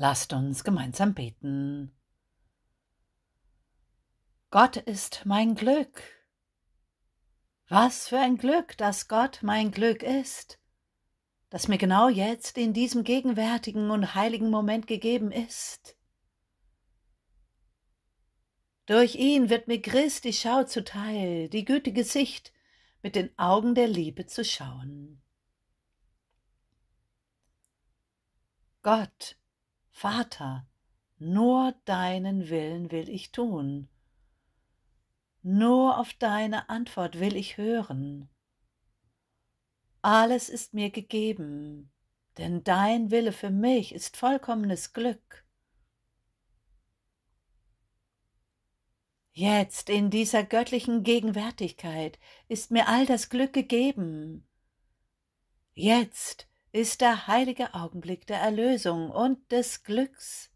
Lasst uns gemeinsam beten. Gott ist mein Glück. Was für ein Glück, dass Gott mein Glück ist, das mir genau jetzt in diesem gegenwärtigen und heiligen Moment gegeben ist. Durch ihn wird mir Christi Schau zuteil, die gütige Sicht mit den Augen der Liebe zu schauen. Gott, Vater, nur deinen Willen will ich tun, nur auf deine Antwort will ich hören. Alles ist mir gegeben, denn dein Wille für mich ist vollkommenes Glück. Jetzt in dieser göttlichen Gegenwärtigkeit ist mir all das Glück gegeben. Jetzt ist der heilige Augenblick der Erlösung und des Glücks.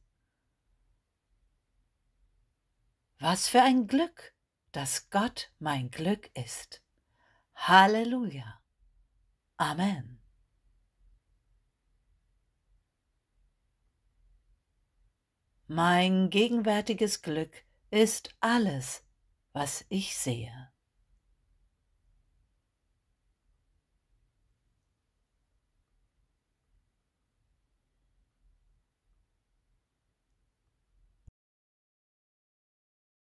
Was für ein Glück, dass Gott mein Glück ist. Halleluja. Amen. Mein gegenwärtiges Glück ist alles, was ich sehe.